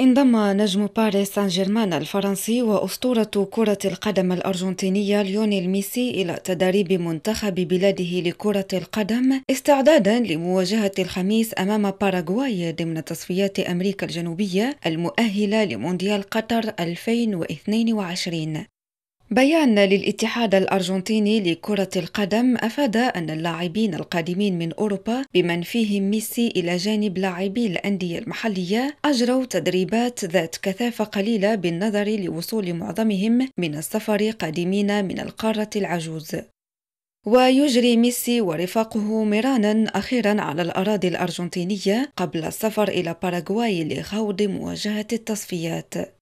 انضم نجم باريس سان جيرمان الفرنسي وأسطورة كرة القدم الأرجنتينية ليونيل ميسي إلى تدريب منتخب بلاده لكرة القدم استعدادا لمواجهة الخميس أمام باراغواي ضمن تصفيات أمريكا الجنوبية المؤهلة لمونديال قطر 2022 بيان للاتحاد الأرجنتيني لكرة القدم أفاد أن اللاعبين القادمين من أوروبا بمن فيهم ميسي إلى جانب لاعبي الأندية المحلية أجروا تدريبات ذات كثافة قليلة بالنظر لوصول معظمهم من السفر قادمين من القارة العجوز. ويجري ميسي ورفاقه ميرانا أخيرا على الأراضي الأرجنتينية قبل السفر إلى باراغواي لخوض مواجهة التصفيات.